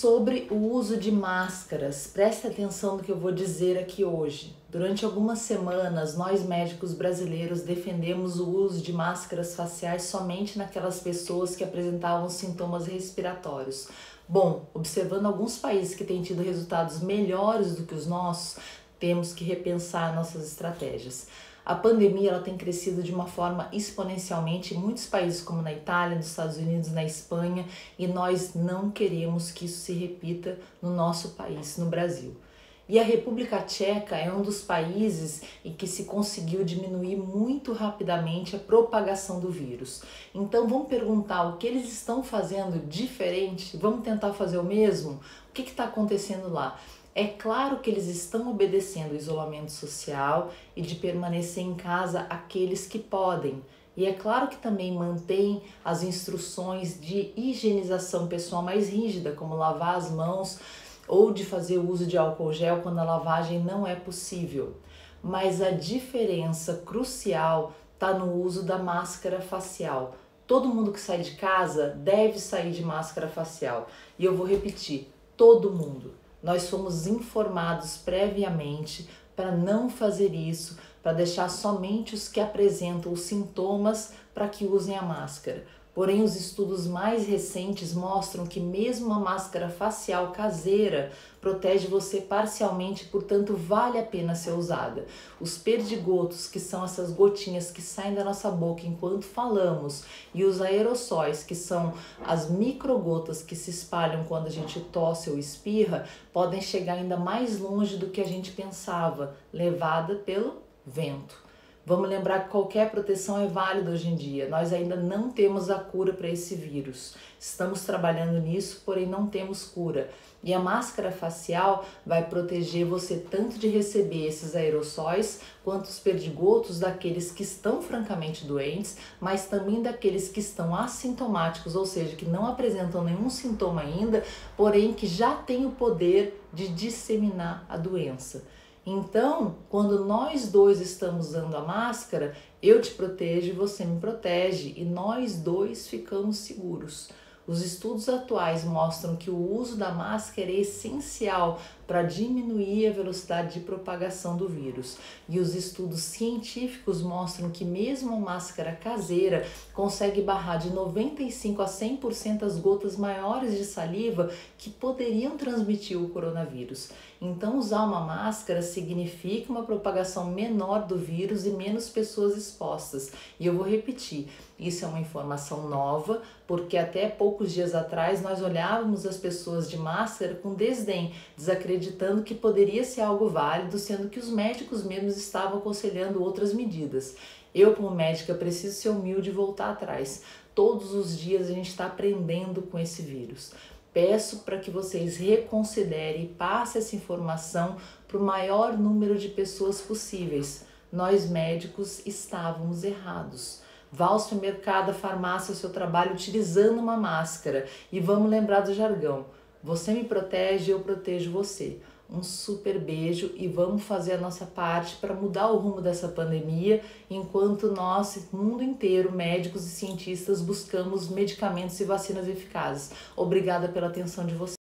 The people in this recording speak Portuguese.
Sobre o uso de máscaras, preste atenção no que eu vou dizer aqui hoje. Durante algumas semanas, nós médicos brasileiros defendemos o uso de máscaras faciais somente naquelas pessoas que apresentavam sintomas respiratórios. Bom, observando alguns países que têm tido resultados melhores do que os nossos, temos que repensar nossas estratégias. A pandemia ela tem crescido de uma forma exponencialmente em muitos países, como na Itália, nos Estados Unidos, na Espanha, e nós não queremos que isso se repita no nosso país, no Brasil. E a República Tcheca é um dos países em que se conseguiu diminuir muito rapidamente a propagação do vírus. Então vamos perguntar o que eles estão fazendo diferente? Vamos tentar fazer o mesmo? O que está acontecendo lá? É claro que eles estão obedecendo o isolamento social e de permanecer em casa aqueles que podem. E é claro que também mantém as instruções de higienização pessoal mais rígida, como lavar as mãos ou de fazer uso de álcool gel quando a lavagem não é possível. Mas a diferença crucial está no uso da máscara facial. Todo mundo que sai de casa deve sair de máscara facial. E eu vou repetir: todo mundo nós fomos informados previamente para não fazer isso, para deixar somente os que apresentam os sintomas para que usem a máscara. Porém, os estudos mais recentes mostram que mesmo a máscara facial caseira protege você parcialmente, portanto, vale a pena ser usada. Os perdigotos, que são essas gotinhas que saem da nossa boca enquanto falamos, e os aerossóis, que são as microgotas que se espalham quando a gente tosse ou espirra, podem chegar ainda mais longe do que a gente pensava, levada pelo vento. Vamos lembrar que qualquer proteção é válida hoje em dia. Nós ainda não temos a cura para esse vírus. Estamos trabalhando nisso, porém não temos cura. E a máscara facial vai proteger você tanto de receber esses aerossóis quanto os perdigotos daqueles que estão francamente doentes, mas também daqueles que estão assintomáticos, ou seja, que não apresentam nenhum sintoma ainda, porém que já têm o poder de disseminar a doença. Então, quando nós dois estamos usando a máscara, eu te protejo e você me protege e nós dois ficamos seguros. Os estudos atuais mostram que o uso da máscara é essencial para diminuir a velocidade de propagação do vírus. E os estudos científicos mostram que mesmo máscara caseira consegue barrar de 95 a 100% as gotas maiores de saliva que poderiam transmitir o coronavírus. Então, usar uma máscara significa uma propagação menor do vírus e menos pessoas expostas. E eu vou repetir, isso é uma informação nova, porque até poucos dias atrás nós olhávamos as pessoas de máscara com desdém, desacreditando acreditando que poderia ser algo válido, sendo que os médicos mesmos estavam aconselhando outras medidas. Eu, como médica, preciso ser humilde e voltar atrás. Todos os dias a gente está aprendendo com esse vírus. Peço para que vocês reconsiderem e passem essa informação para o maior número de pessoas possíveis. Nós médicos estávamos errados. Vá ao supermercado, à farmácia, ao seu trabalho utilizando uma máscara. E vamos lembrar do jargão você me protege, eu protejo você. Um super beijo e vamos fazer a nossa parte para mudar o rumo dessa pandemia, enquanto nós, mundo inteiro, médicos e cientistas, buscamos medicamentos e vacinas eficazes. Obrigada pela atenção de vocês.